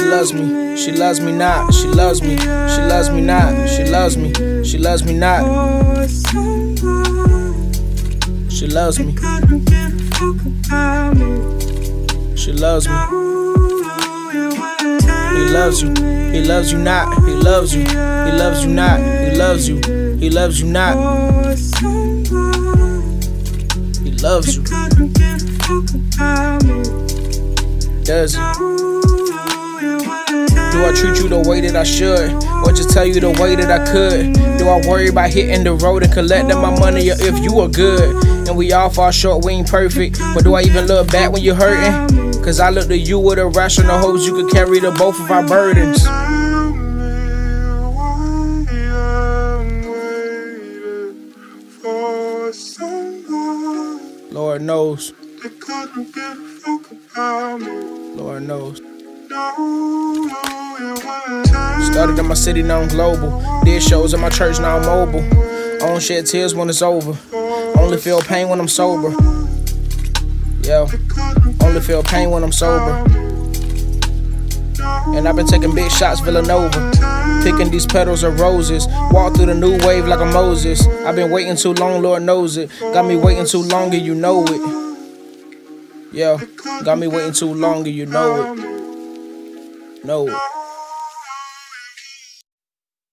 loves me. She loves me not. She loves me. She loves me not. She loves me. She loves me not. She loves me. She loves me. He loves you. He loves you not. He loves you. He loves you not. He loves you. He loves you not. He loves you. Does he? Do I treat you the way that I should? Or just tell you the way that I could? Do I worry about hitting the road and collecting my money or if you are good? And we all fall short, we ain't perfect. But do I even look back when you're hurting? Cause I look at you with a rational hopes you could carry the both of our burdens. Lord knows. Lord knows. Started in my city, now I'm global. Did shows in my church, now I'm mobile. I don't shed tears when it's over. Only feel pain when I'm sober. Yo, only feel pain when I'm sober. And I've been taking big shots, Villanova. Picking these petals of roses. Walk through the new wave like a Moses. I've been waiting too long, Lord knows it. Got me waiting too long, and you know it. Yeah, got me waiting too long, and you know it. Know it.